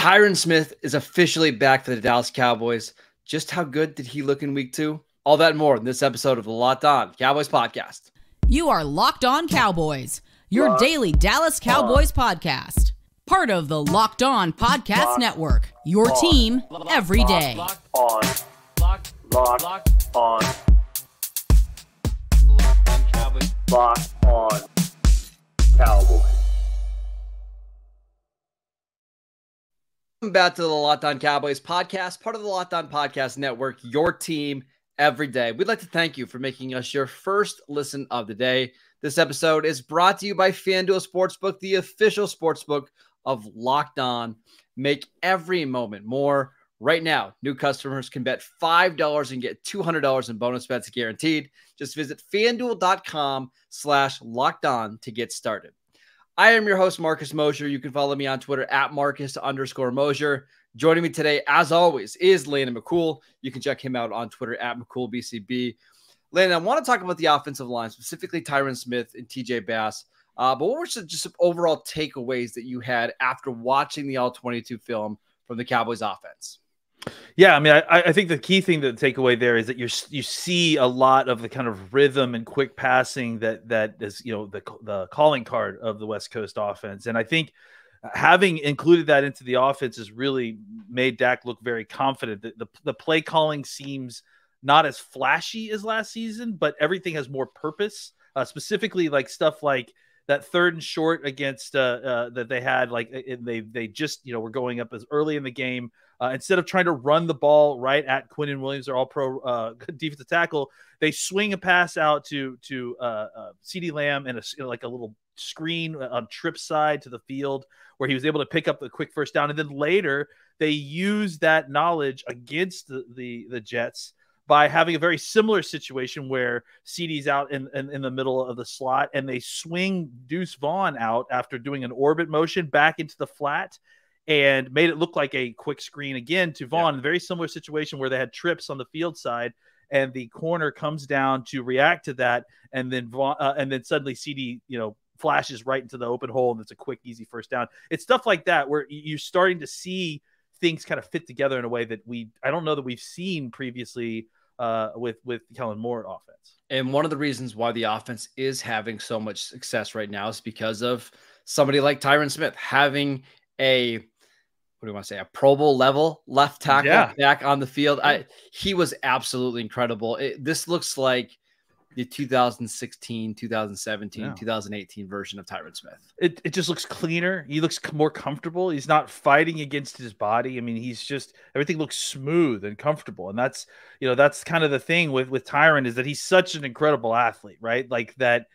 Tyron Smith is officially back for the Dallas Cowboys. Just how good did he look in week two? All that and more in this episode of the Locked On Cowboys podcast. You are Locked On Cowboys, your Locked daily Dallas Cowboys on. podcast. Part of the Locked On Podcast Locked Network, your on. team every day. Locked on. Locked, Locked, Locked on. Locked on Cowboys. Locked on Cowboys. Back to the Locked On Cowboys podcast, part of the Locked On Podcast Network, your team every day. We'd like to thank you for making us your first listen of the day. This episode is brought to you by FanDuel Sportsbook, the official sportsbook of Locked On. Make every moment more. Right now, new customers can bet $5 and get $200 in bonus bets guaranteed. Just visit fanduel.com slash locked on to get started. I am your host, Marcus Mosher. You can follow me on Twitter at Marcus underscore Mosher. Joining me today, as always, is Landon McCool. You can check him out on Twitter at McCoolBCB. Landon, I want to talk about the offensive line, specifically Tyron Smith and TJ Bass. Uh, but what were some, just some overall takeaways that you had after watching the All 22 film from the Cowboys offense? Yeah, I mean, I, I think the key thing to take away there is that you you see a lot of the kind of rhythm and quick passing that that is you know the the calling card of the West Coast offense, and I think having included that into the offense has really made Dak look very confident. The, the, the play calling seems not as flashy as last season, but everything has more purpose. Uh, specifically, like stuff like that third and short against uh, uh, that they had, like they they just you know were going up as early in the game. Uh, instead of trying to run the ball right at Quinnen Williams, their all-pro uh, defensive tackle, they swing a pass out to to uh, uh, CeeDee Lamb and a, like a little screen on trip side to the field where he was able to pick up the quick first down. And then later they use that knowledge against the, the, the Jets by having a very similar situation where CeeDee's out in, in, in, the middle of the slot and they swing Deuce Vaughn out after doing an orbit motion back into the flat and made it look like a quick screen again to Vaughn. Yeah. Very similar situation where they had trips on the field side, and the corner comes down to react to that, and then Vaughn, uh, and then suddenly CeeDee, you know, flashes right into the open hole, and it's a quick, easy first down. It's stuff like that where you're starting to see things kind of fit together in a way that we I don't know that we've seen previously uh, with with Kellen Moore offense. And one of the reasons why the offense is having so much success right now is because of somebody like Tyron Smith having a what do you want to say a Pro Bowl level left tackle yeah. back on the field. I he was absolutely incredible. It, this looks like the 2016, 2017, yeah. 2018 version of Tyron Smith. It, it just looks cleaner. He looks more comfortable. He's not fighting against his body. I mean, he's just everything looks smooth and comfortable. And that's you know that's kind of the thing with with Tyron is that he's such an incredible athlete, right? Like that.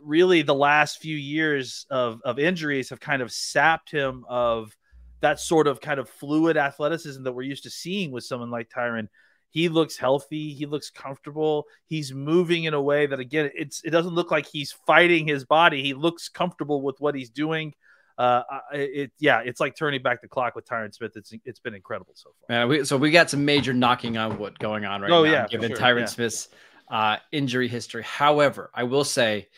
really, the last few years of of injuries have kind of sapped him of that sort of kind of fluid athleticism that we're used to seeing with someone like Tyron. He looks healthy. He looks comfortable. He's moving in a way that again, it's it doesn't look like he's fighting his body. He looks comfortable with what he's doing. Uh, it yeah, it's like turning back the clock with Tyron Smith. It's it's been incredible so far. Yeah, we, so we got some major knocking on wood going on right oh, now, yeah, given sure. Tyron yeah. Smith's uh, injury history. However, I will say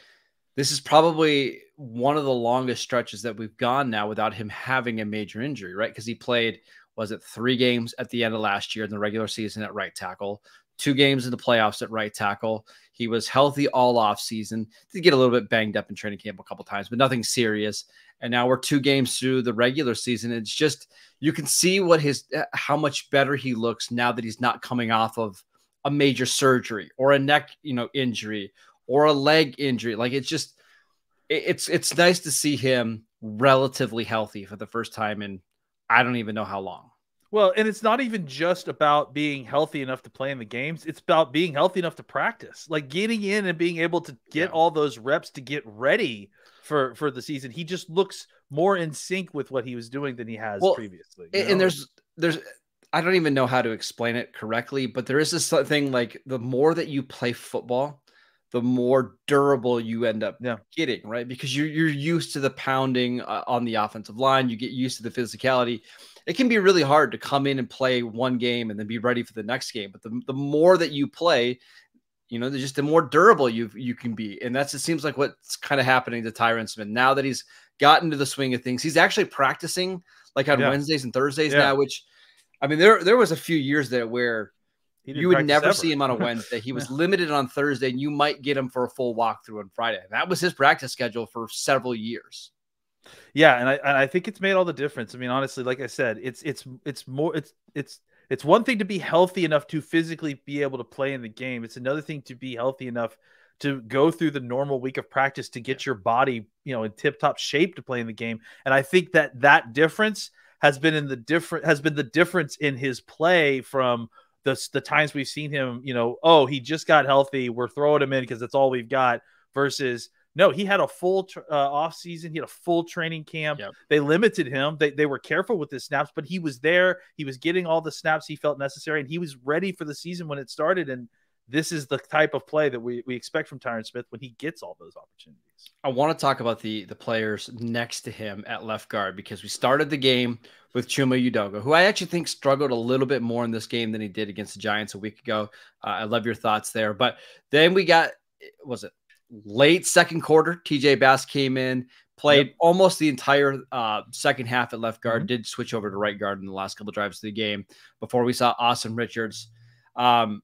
this is probably one of the longest stretches that we've gone now without him having a major injury, right? Because he played, was it three games at the end of last year in the regular season at right tackle, two games in the playoffs at right tackle. He was healthy all off season. Did get a little bit banged up in training camp a couple times, but nothing serious. And now we're two games through the regular season. It's just you can see what his uh, how much better he looks now that he's not coming off of a major surgery or a neck, you know, injury or a leg injury. Like it's just it's it's nice to see him relatively healthy for the first time in I don't even know how long. Well, and it's not even just about being healthy enough to play in the games. It's about being healthy enough to practice. Like getting in and being able to get yeah. all those reps to get ready for for the season. He just looks more in sync with what he was doing than he has well, previously. And know? there's there's I don't even know how to explain it correctly, but there is this thing like the more that you play football, the more durable you end up yeah. getting, right? Because you're you're used to the pounding uh, on the offensive line, you get used to the physicality. It can be really hard to come in and play one game and then be ready for the next game. But the, the more that you play, you know, just the more durable you you can be. And that's it seems like what's kind of happening to Tyron Smith now that he's gotten to the swing of things. He's actually practicing like on Yeah. Wednesdays and Thursdays Yeah. now, which I mean, there there was a few years there where you would never ever. see him on a Wednesday. He was limited on Thursday, and you might get him for a full walkthrough on Friday. That was his practice schedule for several years. Yeah, and I and I think it's made all the difference. I mean, honestly, like I said, it's it's it's more it's it's it's one thing to be healthy enough to physically be able to play in the game. It's another thing to be healthy enough to go through the normal week of practice to get your body, you know, in tip-top shape to play in the game. And I think that that difference has been in the different has been the difference in his play from the the times we've seen him, you know, oh, he just got healthy, we're throwing him in because that's all we've got versus no, he had a full tr- uh, off season. He had a full training camp. Yep. They limited him. They, they were careful with his snaps, but he was there. He was getting all the snaps he felt necessary, and he was ready for the season when it started. And this is the type of play that we, we expect from Tyron Smith when he gets all those opportunities. I want to talk about the the players next to him at left guard because we started the game with Chuma Edoga, who I actually think struggled a little bit more in this game than he did against the Giants a week ago. Uh, I love your thoughts there. But then we got was it late second quarter? TJ Bass came in, played almost the entire uh, second half at left guard. Did switch over to right guard in the last couple drives of the game before we saw Austin Richards. Um,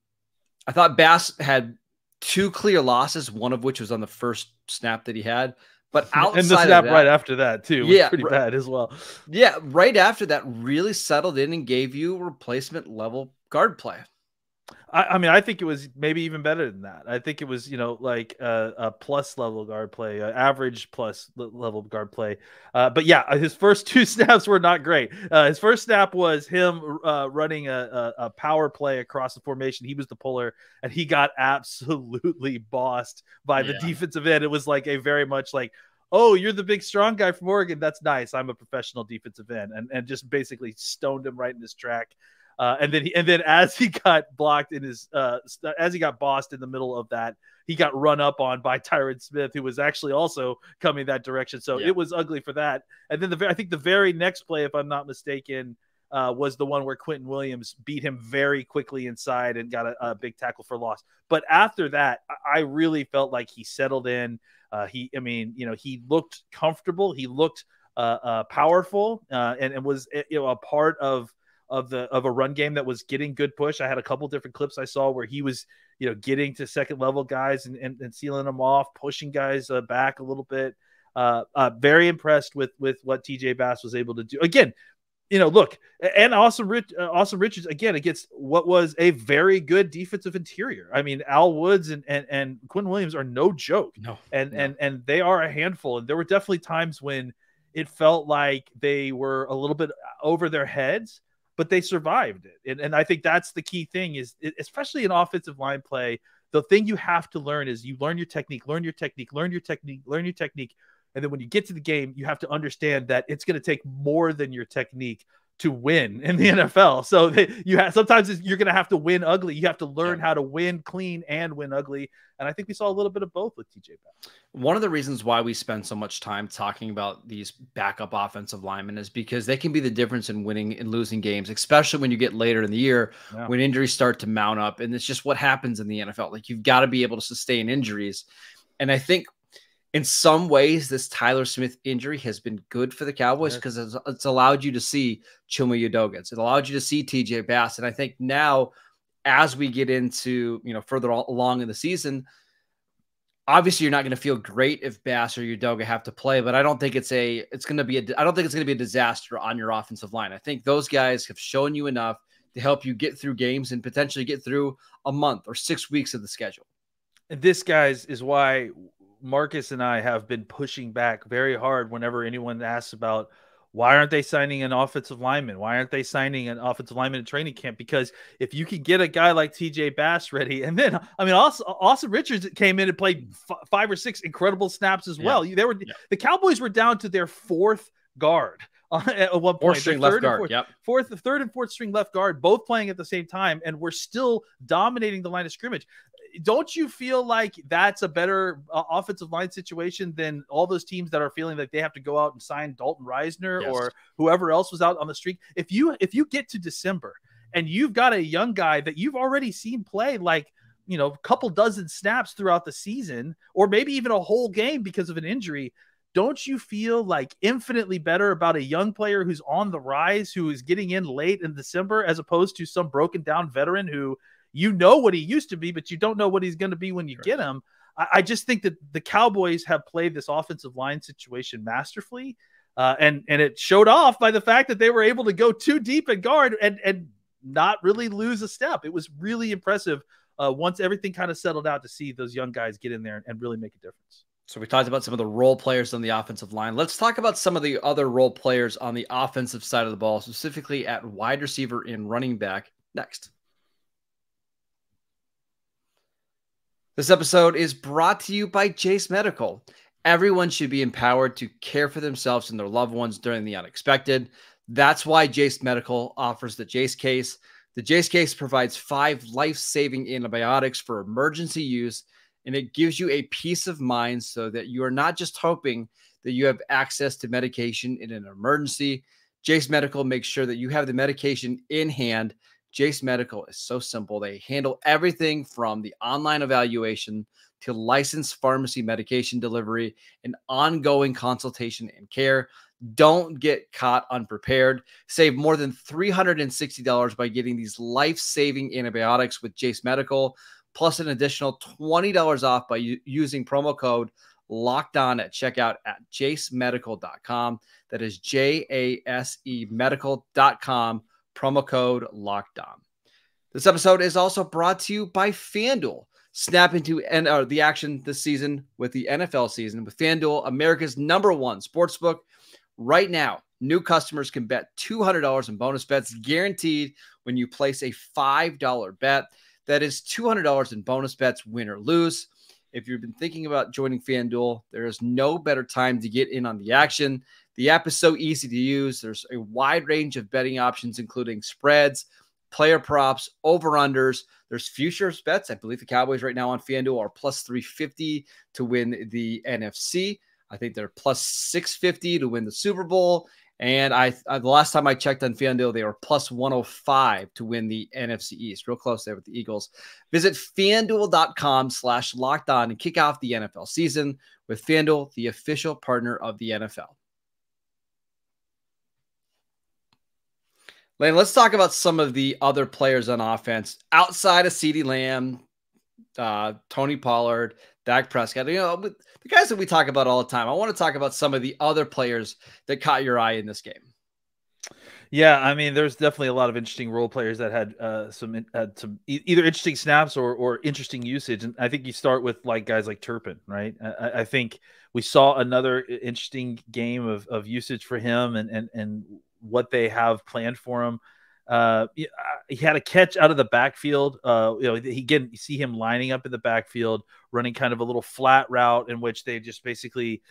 I thought Bass had two clear losses, one of which was on the first snap that he had. But outside and the of snap that- right after that too was Yeah, pretty right. bad as well. yeah, right after that, really settled in and gave you replacement level guard play. I, I mean, I think it was maybe even better than that. I think it was, you know, like a, a plus level guard play, uh, average plus level guard play. Uh, but yeah, uh, his first two snaps were not great. Uh, his first snap was him uh, running a, a, a power play across the formation. He was the puller, and he got absolutely bossed by the Yeah. defensive end. It was like a very much like, oh, you're the big strong guy from Oregon. That's nice. I'm a professional defensive end, and and just basically stoned him right in his track. Uh, and then he, and then as he got blocked in his uh, as he got bossed in the middle of that, he got run up on by Tyron Smith, who was actually also coming that direction. So Yeah. it was ugly for that. And then the I think the very next play, if I'm not mistaken, uh, was the one where Quinnen Williams beat him very quickly inside and got a, a big tackle for loss. But after that, I- I really felt like he settled in. Uh, he, I mean, you know, he looked comfortable. He looked uh, uh, powerful, uh, and, and was you know a part of of the of a run game that was getting good push. I had a couple different clips I saw where he was you know getting to second level guys and, and, and sealing them off, pushing guys uh, back a little bit. Uh, uh, very impressed with with what TJ Bass was able to do. Again, you know, look, and Austin, Rich, uh, Austin Richards again against what was a very good defensive interior. I mean, Al Woods and and, and Quinn Williams are no joke No, and No. and and they are a handful and there were definitely times when it felt like they were a little bit over their heads but they survived it. And, and i think that's the key thing is especially in offensive line play the thing you have to learn is you learn your technique learn your technique learn your technique learn your technique. And then when you get to the game you have to understand that it's going to take more than your technique to win in the NFL. So they, you have sometimes you're going to have to win ugly. You have to learn Yeah. how to win clean and win ugly. And I think we saw a little bit of both with TJ Bass. One of the reasons why we spend so much time talking about these backup offensive linemen is because they can be the difference in winning and losing games, especially when you get later in the year Yeah. when injuries start to mount up. And it's just what happens in the NFL. Like you've got to be able to sustain injuries. And I think in some ways, this Tyler Smith injury has been good for the Cowboys because it's, it's allowed you to see Chuma Edoga. It's allowed you to see TJ Bass. And I think now, as we get into you know further along in the season, obviously you're not going to feel great if Bass or Edoga have to play, but I don't think it's a it's going to be a I don't think it's going to be a disaster on your offensive line. I think those guys have shown you enough to help you get through games and potentially get through a month or six weeks of the schedule. And this, guys, is why Marcus and I have been pushing back very hard whenever anyone asks about why aren't they signing an offensive lineman? Why aren't they signing an offensive lineman in training camp? Because if you can get a guy like TJ Bass ready, and then I mean, also Austin Richards came in and played mm. f- five or six incredible snaps as Yeah. well. They were Yeah. the Cowboys were down to their fourth guard at one point. string left guard. fourth- Yep. fourth, the third and fourth string left guard, both playing at the same time, and we're still dominating the line of scrimmage. Don't you feel like that's a better uh, offensive line situation than all those teams that are feeling like they have to go out and sign Dalton Risner Yes. or whoever else was out on the street? If you if you get to December and you've got a young guy that you've already seen play like you know, a couple dozen snaps throughout the season, or maybe even a whole game because of an injury, don't you feel like infinitely better about a young player who's on the rise, who is getting in late in December, as opposed to some broken down veteran who you know what he used to be, but you don't know what he's going to be when you sure. get him? I, I, just think that the Cowboys have played this offensive line situation masterfully. Uh, and and it showed off by the fact that they were able to go too deep at guard and and not really lose a step. It was really impressive uh, once everything kind of settled out to see those young guys get in there and really make a difference. So we talked about some of the role players on the offensive line. Let's talk about some of the other role players on the offensive side of the ball, specifically at wide receiver and running back next. This episode is brought to you by Jase Medical. Everyone should be empowered to care for themselves and their loved ones during the unexpected. That's why Jase Medical offers the Jase case. The Jase case provides five life saving antibiotics for emergency use and it gives you a peace of mind so that you are not just hoping that you have access to medication in an emergency. Jase Medical makes sure that you have the medication in hand. Jase Medical is so simple. They handle everything from the online evaluation to licensed pharmacy medication delivery and ongoing consultation and care. Don't get caught unprepared. Save more than $360 by getting these life saving antibiotics with Jase Medical plus an additional $20 off by using promo code locked on at checkout at jasemedical.com. That is J A S E medical.com, promo code locked. This episode is also brought to you by FanDuel. Snap into uh, the action this season with the NFL season with FanDuel, America's number one sportsbook. Right now, new customers can bet $200 in bonus bets guaranteed when you place a $5 bet. That is $200 in bonus bets, win or lose. If you've been thinking about joining FanDuel, there is no better time to get in on the action. The app is so easy to use. There's a wide range of betting options, including spreads, player props, over unders. There's futures bets. I believe the Cowboys right now on FanDuel are plus 350 to win the NFC. I think they're plus 650 to win the Super Bowl. And I, I, the last time I checked on FanDuel, they were plus 105 to win the NFC East. Real close there with the Eagles. Visit fanduel.com slash locked on and kick off the NFL season with FanDuel, the official partner of the NFL. Lane, let's talk about some of the other players on offense outside of CeeDee Lamb, uh, Tony Pollard, Dak Prescott. You know, the guys that we talk about all the time. I want to talk about some of the other players that caught your eye in this game. Yeah, I mean, there's definitely a lot of interesting role players that had uh, some had some either interesting snaps or or interesting usage, and I think you start with like guys like Turpin, right? I, I think we saw another interesting game of, of usage for him and and and what they have planned for him. Uh, he had a catch out of the backfield. Uh, you know, he again, see him lining up in the backfield, running kind of a little flat route in which they just basically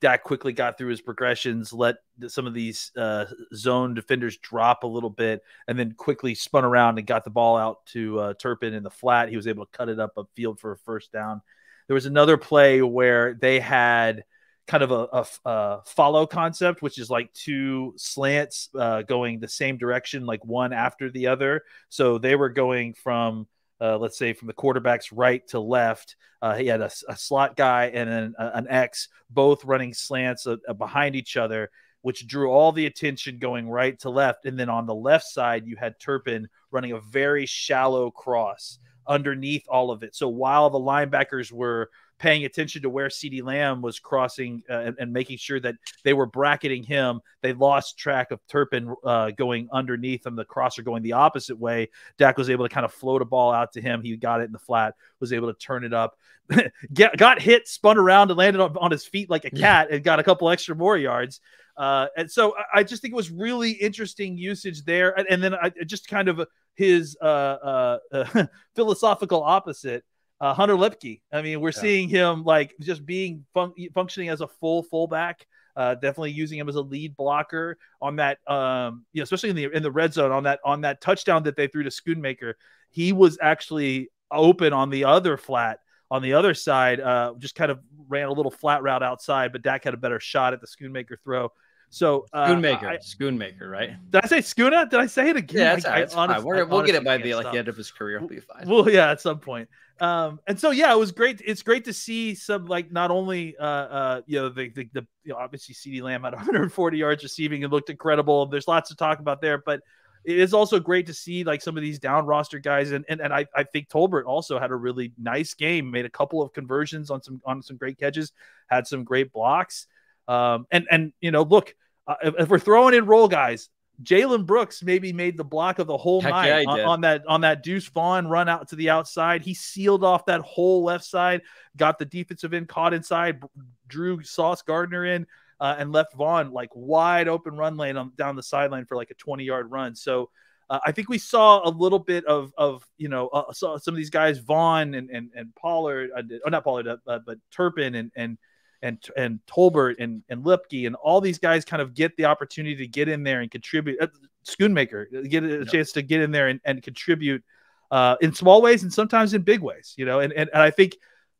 Dak quickly got through his progressions, let some of these uh, zone defenders drop a little bit, and then quickly spun around and got the ball out to uh, Turpin in the flat. He was able to cut it up upfield for a first down. There was another play where they had kind of a, a, a, follow concept, which is like two slants uh, going the same direction, like one after the other. So they were going from, uh, let's say, from the quarterback's right to left. Uh, he had a, a, slot guy and an, an X, both running slants uh, uh, behind each other, which drew all the attention going right to left. And then on the left side, you had Turpin running a very shallow cross underneath all of it. So while the linebackers were paying attention to where CeeDee Lamb was crossing uh, and, and, making sure that they were bracketing him. They lost track of Turpin uh, going underneath him, the crosser going the opposite way. Dak was able to kind of float a ball out to him. He got it in the flat, was able to turn it up, Get, got hit, spun around, and landed on, on his feet like a cat and got a couple extra more yards. Uh, and so I just think it was really interesting usage there. And, and then I just kind of his uh, uh, philosophical opposite uh, Hunter Luepke. I mean, we're yeah. seeing him like just being fun- functioning as a full fullback. Uh, definitely using him as a lead blocker on that, um, you know, especially in the in the red zone on that on that touchdown that they threw to Schoonmaker. He was actually open on the other flat on the other side. Uh, just kind of ran a little flat route outside, but Dak had a better shot at the Schoonmaker throw. So uh, Schoonmaker, I- Schoonmaker, right? did I say Skuna? Did I say it again? Yeah, it's, I- I honest- I we'll get it by the like stop. the end of his career. We'll be fine. Well, yeah, at some point. Um, and so yeah, it was great. It's great to see some like not only uh uh you know the the, the you know, obviously CeeDee Lamb had 140 yards receiving and looked incredible. There's lots to talk about there, but it is also great to see like some of these down roster guys and and, and I, I think Tolbert also had a really nice game, made a couple of conversions on some on some great catches, had some great blocks. Um, and and you know, look, uh, if, if we're throwing in role guys, Jalen Brooks maybe made the block of the whole Heck night yeah, on, on that on that Deuce Vaughn run out to the outside. He sealed off that whole left side, got the defensive end caught inside, drew Sauce Gardner in, uh, and left Vaughn like wide open run lane on down the sideline for like a 20 yard run. So uh, I think we saw a little bit of of you know uh, saw some of these guys Vaughn and and, and Pollard, uh, oh not Pollard, uh, but Turpin and and and and Tolbert and and Luepke and all these guys kind of get the opportunity to get in there and contribute. Uh, Schoonmaker get a chance to get in there and, and contribute uh, in small ways and sometimes in big ways. You know, and and, and I think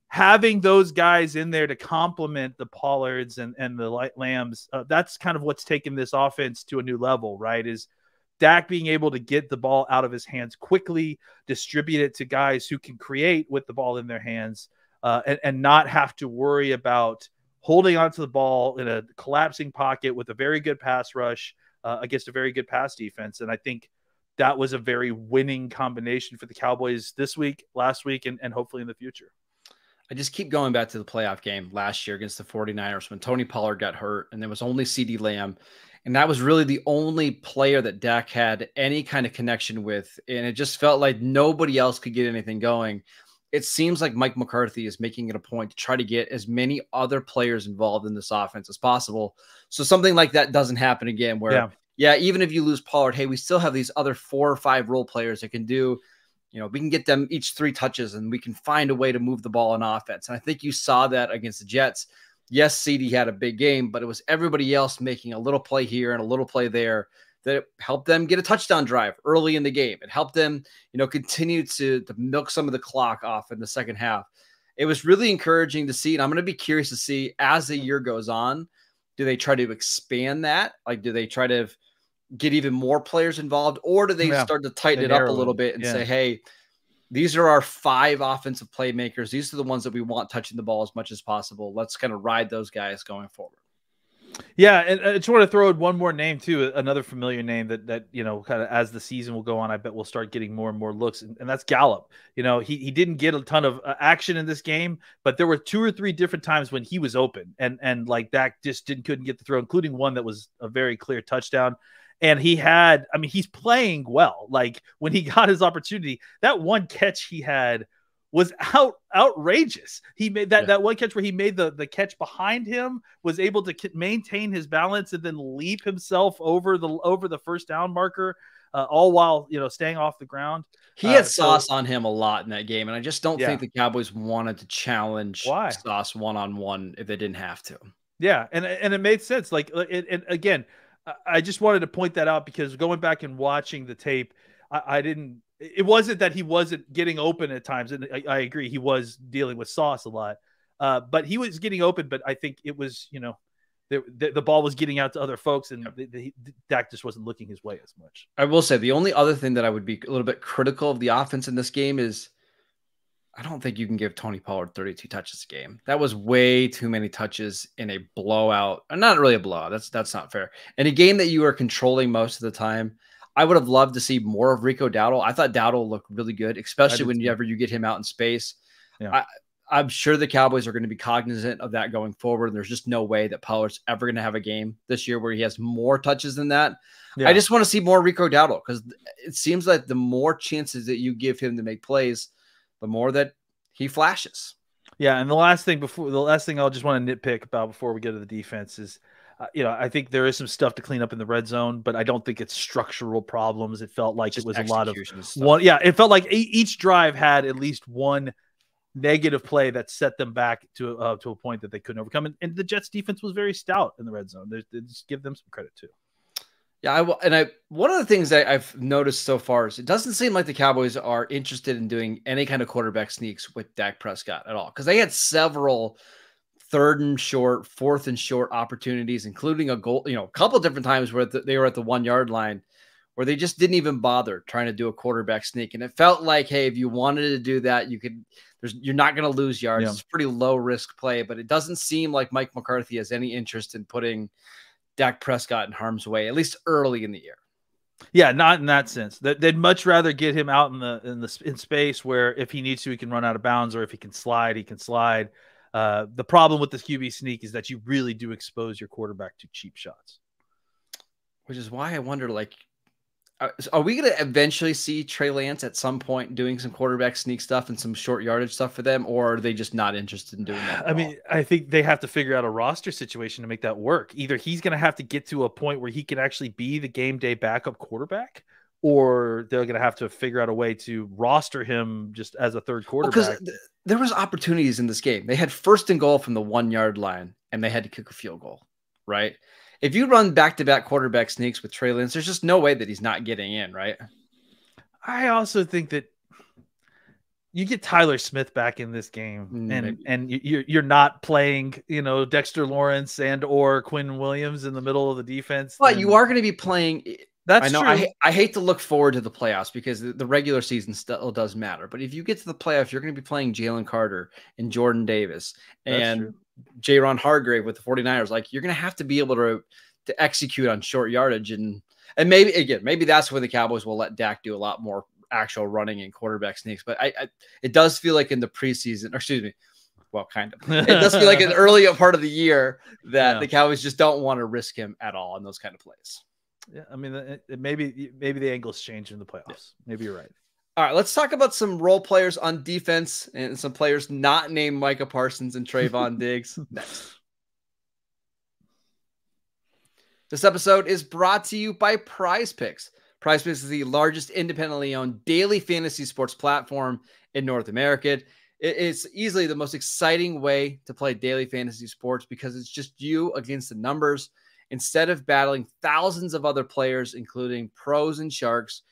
having those guys in there to complement the Pollards and and the light lambs, uh, that's kind of what's taken this offense to a new level. Right? Is Dak being able to get the ball out of his hands quickly, distribute it to guys who can create with the ball in their hands, uh, and, and not have to worry about holding onto the ball in a collapsing pocket with a very good pass rush uh, against a very good pass defense. And I think that was a very winning combination for the Cowboys this week, last week, and, and hopefully in the future. I just keep going back to the playoff game last year against the 49ers when Tony Pollard got hurt and there was only CeeDee Lamb. And that was really the only player that Dak had any kind of connection with. And it just felt like nobody else could get anything going. It seems like Mike McCarthy is making it a point to try to get as many other players involved in this offense as possible. So something like that doesn't happen again, where, Yeah. yeah, even if you lose Pollard, hey, we still have these other four or five role players that can do you know, we can get them each three touches and we can find a way to move the ball in offense. And I think you saw that against the Jets. Yes, CeeDee had a big game, but it was everybody else making a little play here and a little play there that it helped them get a touchdown drive early in the game. It helped them, you know, continue to, to milk some of the clock off in the second half. It was really encouraging to see. And I'm going to be curious to see as the year goes on, do they try to expand that? Like, do they try to get even more players involved, or do they Yeah. start to tighten it up a little bit and Yeah. say, hey, these are our five offensive playmakers. These are the ones that we want touching the ball as much as possible. Let's kind of ride those guys going forward. Yeah, and I just want to throw in one more name too, another familiar name that that you know, kind of as the season will go on, I bet we'll start getting more and more looks, and, and that's Gallup. You know, he he didn't get a ton of uh, action in this game, but there were two or three different times when he was open, and and like Dak just didn't couldn't get the throw, including one that was a very clear touchdown. And he had, I mean, he's playing well. Like when he got his opportunity, that one catch he had was out outrageous. He made that Yeah. that one catch where he made the the catch behind him, was able to k- maintain his balance and then leap himself over the over the first down marker, uh, all while you know staying off the ground. He Uh, had so- Sauce on him a lot in that game, and I just don't Yeah. think the Cowboys wanted to challenge Why? Sauce one on one if they didn't have to. Yeah, and and it made sense. Like, uh, it, and again, I- I just wanted to point that out because going back and watching the tape, I, I didn't. It wasn't that he wasn't getting open at times, and I, I agree he was dealing with Sauce a lot, uh, but he was getting open. But I think it was, you know, the the, the ball was getting out to other folks, and the, the, Dak just wasn't looking his way as much. I will say the only other thing that I would be a little bit critical of the offense in this game is I don't think you can give Tony Pollard 32 touches a game. That was way too many touches in a blowout. Not really a blowout. That's that's not fair. In a game that you are controlling most of the time, I would have loved to see more of Rico Dowdle. I thought Dowdle looked really good, especially whenever you get him out in space. Yeah. I, I'm sure the Cowboys are going to be cognizant of that going forward. And there's just no way that Pollard's ever going to have a game this year where he has more touches than that. I just want to see more Rico Dowdle because it seems like the more chances that you give him to make plays, the more that he flashes. Yeah, and the last thing before the last thing I'll just want to nitpick about before we get to the defense is, uh, you know, I think there is some stuff to clean up in the red zone, but I don't think it's structural problems. It felt like Just it was a lot of stuff. one. Yeah, it felt like each drive had at least one negative play that set them back to uh, to a point that they couldn't overcome. And, and the Jets defense was very stout in the red zone. There's- just give them some credit too. Yeah, I and I one of the things that I've noticed so far is it doesn't seem like the Cowboys are interested in doing any kind of quarterback sneaks with Dak Prescott at all because they had several third and short, fourth and short opportunities, including a goal, you know, a couple different times where they were at the one yard line where they just didn't even bother trying to do a quarterback sneak. And it felt like, hey, if you wanted to do that, you could, there's, you're not going to lose yards. Yeah. It's pretty low risk play, but it doesn't seem like Mike McCarthy has any interest in putting Dak Prescott in harm's way, at least early in the year. Yeah, not in that sense. They'd much rather get him out in the in the in space where if he needs to, he can run out of bounds, or if he can slide, he can slide. Uh, the problem with the QB sneak is that you really do expose your quarterback to cheap shots. Which is why I wonder, like, uh, are we going to eventually see Trey Lance at some point doing some quarterback sneak stuff and some short yardage stuff for them, or are they just not interested in doing that? I mean, I think they have to figure out a roster situation to make that work. Either he's going to have to get to a point where he can actually be the game day backup quarterback, or they're going to have to figure out a way to roster him just as a third quarterback. Well, th- there was opportunities in this game. They had first and goal from the one yard line, and they had to kick a field goal, right? if you run back to back quarterback sneaks with Trey Lance, there's just no way that he's not getting in, right? I also think that you get Tyler Smith back in this game, mm, and and you're you're not playing, you know, Dexter Lawrence and or Quinn Williams in the middle of the defense. But you are going to be playing. That's I know. True. I, I hate to look forward to the playoffs because the, the regular season still does matter. But if you get to the playoffs, you're going to be playing Jalen Carter and Jordan Davis and Javon Hargrave with the 49ers. Like you're going to have to be able to to execute on short yardage and and maybe again maybe that's where the Cowboys will let Dak do a lot more actual running and quarterback sneaks. But I, I it does feel like in the preseason, or excuse me, well, kind of. It does feel like an earlier part of the year that yeah. the Cowboys just don't want to risk him at all in those kind of plays. Yeah, I mean, it, it maybe maybe the angles change in the playoffs. Yeah. Maybe you're right. All right, let's talk about some role players on defense and some players not named Micah Parsons and Trevon Diggs next. This episode is brought to you by PrizePicks. Prize Picks is the largest independently owned daily fantasy sports platform in North America. It's easily the most exciting way to play daily fantasy sports because it's just you against the numbers. Instead of battling thousands of other players, including pros and sharks,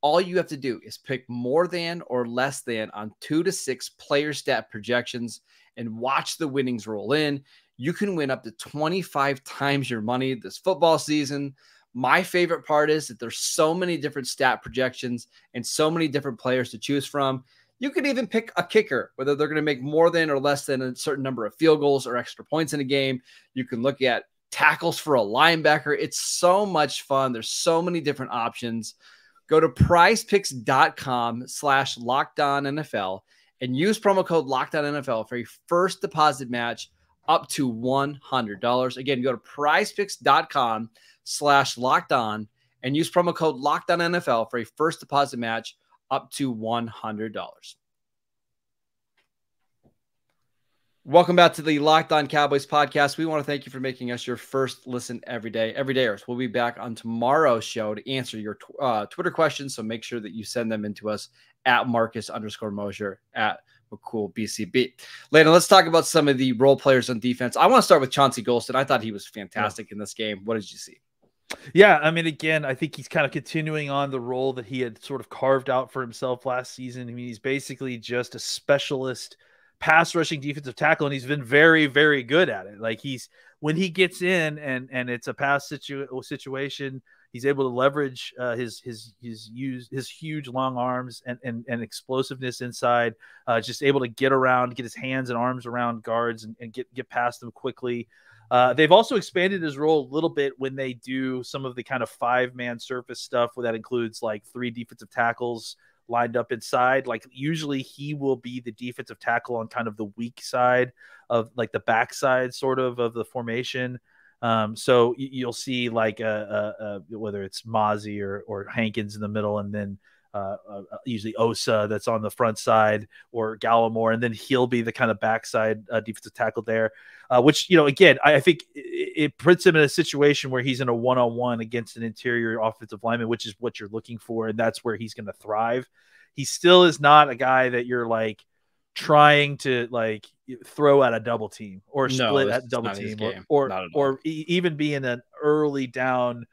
all you have to do is pick more than or less than on two to six player stat projections and watch the winnings roll in. You can win up to 25 times your money this football season. My favorite part is that there's so many different stat projections and so many different players to choose from. You could even pick a kicker, whether they're going to make more than or less than a certain number of field goals or extra points in a game. You can look at tackles for a linebacker. It's so much fun. There's so many different options. Go to prizepicks.com slash lockdown NFL and use promo code lockdown NFL for a first deposit match up to $100. Again, go to prizepicks.com slash lockdown and use promo code lockdown NFL for a first deposit match up to $100. Welcome back to the Locked On Cowboys podcast. We want to thank you for making us your first listen every day. Every day, we'll be back on tomorrow's show to answer your uh, Twitter questions. So make sure that you send them into us at Marcus underscore Mosher at McCool BCB. Later, let's talk about some of the role players on defense. I want to start with Chauncey Golston. I thought he was fantastic yeah. in this game. What did you see? Yeah, I mean, again, I think he's kind of continuing on the role that he had sort of carved out for himself last season. I mean, he's basically just a specialist – pass rushing defensive tackle, and he's been very, very good at it. Like he's when he gets in and and it's a pass situ- situation, he's able to leverage uh, his his his use his huge long arms and and, and explosiveness inside. Uh, just able to get around, get his hands and arms around guards, and, and get get past them quickly. Uh, they've also expanded his role a little bit when they do some of the kind of five man surface stuff, where that includes like three defensive tackles lined up inside. Like usually he will be the defensive tackle on kind of the weak side of like the backside sort of of the formation. Um, so you'll see like a, a, a, whether it's Mazi or or Hankins in the middle, and then uh, uh, usually Osa that's on the front side or Gallimore, and then he'll be the kind of backside uh, defensive tackle there. Uh, which you know, again, I, I think it, it, puts him in a situation where he's in a one-on-one against an interior offensive lineman, which is what you're looking for, and that's where he's going to thrive. He still is not a guy that you're like trying to like throw at a double team or split no, at double team or or, or even be in an early down,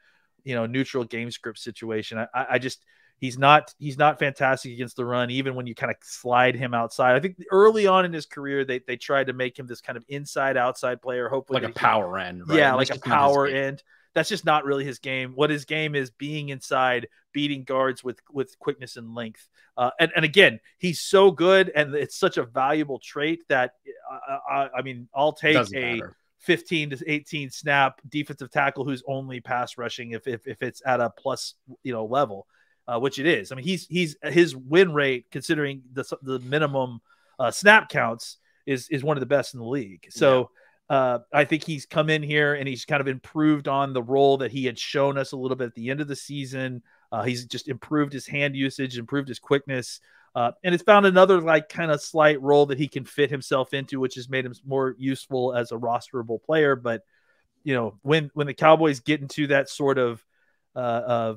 you know, neutral game script situation. I, I just He's not he's not fantastic against the run, even when you kind of slide him outside. I think early on in his career, they they tried to make him this kind of inside outside player, hopefully like a power end. Right? Yeah, like a power end. That's just not really his game. What his game is being inside, beating guards with with quickness and length. Uh, and and again, he's so good, and it's such a valuable trait that uh, I, I mean, I'll take a. Matter 15 to 18 snap defensive tackle who's only pass rushing if, if, if it's at a plus you know level uh, which it is. I mean, he's he's his win rate considering the the minimum uh, snap counts is is one of the best in the league. So. Yeah. Uh, I think he's come in here and he's kind of improved on the role that he had shown us a little bit at the end of the season. Uh, he's just improved his hand usage, improved his quickness, uh, and it's found another like kind of slight role that he can fit himself into, which has made him more useful as a rosterable player. But you know, when when the Cowboys get into that sort of uh,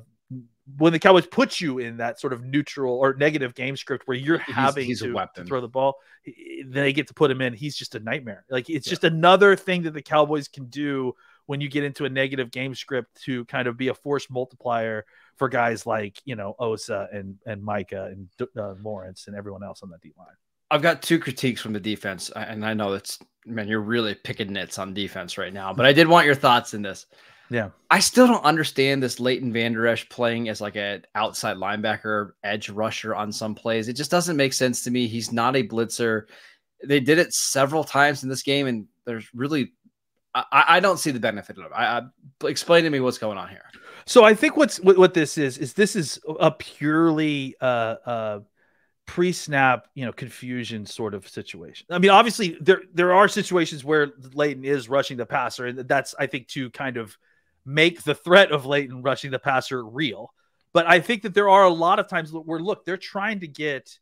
when the Cowboys put you in that sort of neutral or negative game script where you're having he's, he's to, to, throw the ball, then they get to put him in. He's just a nightmare. Like it's yeah. just another thing that the Cowboys can do when you get into a negative game script to kind of be a force multiplier for guys like you know Osa and and Micah and uh, Lawrence and everyone else on that D line. I've got two critiques from the defense, and I know that's man, you're really picking nits on defense right now, but I did want your thoughts in this. Yeah. I still don't understand this Leighton Vander Esch playing as like an outside linebacker, edge rusher on some plays. It just doesn't make sense to me. He's not a blitzer. They did it several times in this game, and there's really I, I don't see the benefit of it. I, I, explain to me what's going on here. So I think what's what, what this is is this is a purely uh uh pre-snap, you know, confusion sort of situation. I mean, obviously there there are situations where Leighton is rushing the passer, and that's I think to kind of make the threat of Leighton rushing the passer real. But I think that there are a lot of times where look, they're trying to get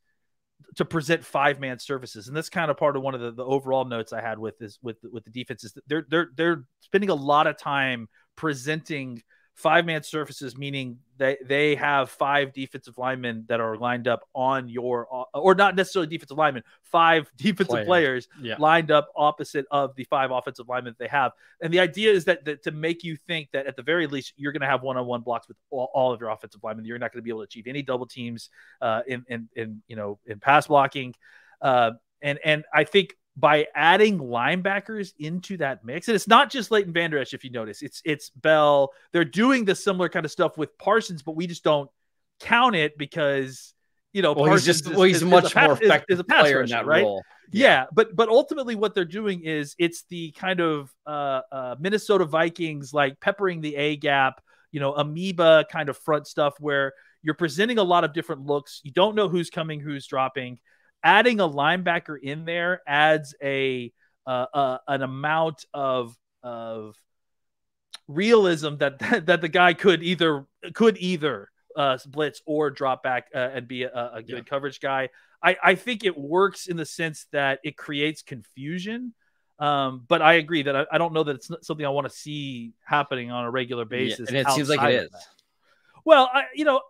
to present five man surfaces, and that's kind of part of one of the, the overall notes I had with this with with the defense is that they're they're they're spending a lot of time presenting five man surfaces, meaning they they have five defensive linemen that are lined up on your or not necessarily defensive linemen, five defensive players, players yeah. lined up opposite of the five offensive linemen that they have. And the idea is that, that to make you think that at the very least you're going to have one on one blocks with all, all, of your offensive linemen. You're not going to be able to achieve any double teams uh, in, in in you know in pass blocking. Uh, and and I think by adding linebackers into that mix. And it's not just Leighton Vander Esch, if you notice. It's it's Bell. They're doing the similar kind of stuff with Parsons, but we just don't count it because you know well, Parsons he's just is, well, he's is, much is a, more effective is, is a player rusher, in that right? role. Yeah. yeah. but but ultimately what they're doing is it's the kind of uh, uh, Minnesota Vikings like peppering the A gap, you know, amoeba kind of front stuff where you're presenting a lot of different looks. You don't know who's coming, who's dropping adding a linebacker in there adds a uh, uh, an amount of of realism that, that that the guy could either could either uh, blitz or drop back uh, and be a, a good yeah. coverage guy. I, I think it works in the sense that it creates confusion. Um, but I agree that I, I, don't know that it's something I want to see happening on a regular basis. Yeah, and it seems like it is. Well, I, you know,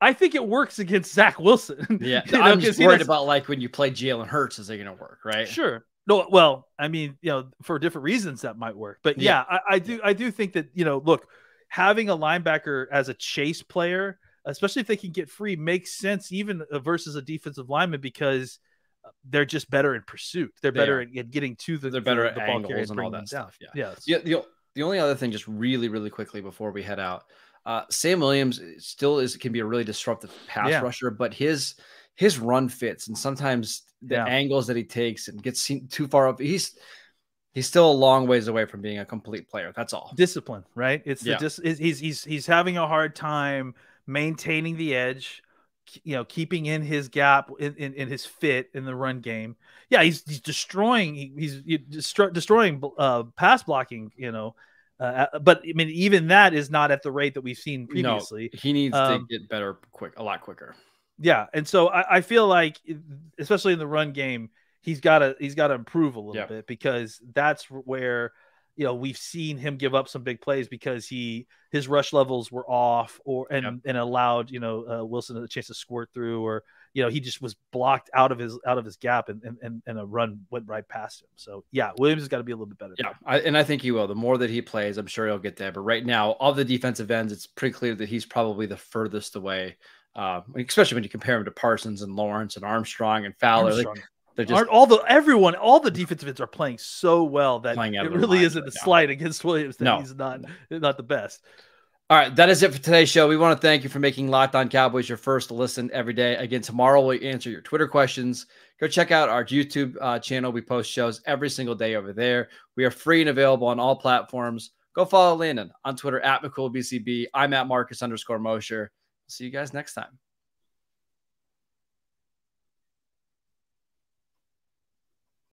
I think it works against Zach Wilson. Yeah, you know, I'm just worried about like when you play Jalen Hurts, is it going to work? Right? Sure. No, well, I mean, you know, for different reasons that might work, but yeah, yeah I, I, do, I do think that you know, look, having a linebacker as a chase player, especially if they can get free, makes sense even uh, versus a defensive lineman because uh, they're just better in pursuit. They're they better at getting to the. They're better the, at the angles and all that stuff. Yeah. Yeah. The, the, the only other thing, just really, really quickly before we head out, uh, Sam Williams still is can be a really disruptive pass yeah. rusher, but his his run fits and sometimes the yeah. angles that he takes and gets too far up. He's he's still a long ways away from being a complete player. That's all. Discipline, right? It's yeah. the just he's he's he's having a hard time maintaining the edge, you know, keeping in his gap in, in, in his fit in the run game. Yeah, he's he's destroying he's, he's destroying uh, pass blocking, you know, uh, uh, but I mean, even that is not at the rate that we've seen previously. No, he needs um, to get better quick, a lot quicker. Yeah, and so I, I, feel like, especially in the run game, he's got to he's got to improve a little yeah. bit because that's where you know we've seen him give up some big plays because he his rush levels were off or and yep. and allowed you know uh, Wilson a chance to squirt through or you know he just was blocked out of his out of his gap and and, and a run went right past him. So yeah, Williams has got to be a little bit better. Yeah, I, and I think he will. The more that he plays, I'm sure he'll get there. But right now, all the defensive ends, it's pretty clear that he's probably the furthest away uh, especially when you compare him to Parsons and Lawrence and Armstrong and Fowler. Armstrong. Like, they're just Aren't all the everyone, all the defensive ends are playing so well that it really isn't a slight against Williams that No. he's not not the best. All right, that is it for today's show. We want to thank you for making Locked On Cowboys your first listen every day. Again, tomorrow we'll answer your Twitter questions. Go check out our YouTube uh, channel. We post shows every single day over there. We are free and available on all platforms. Go follow Landon on Twitter at McCoolBCB. I'm at Marcus underscore Mosher. See you guys next time.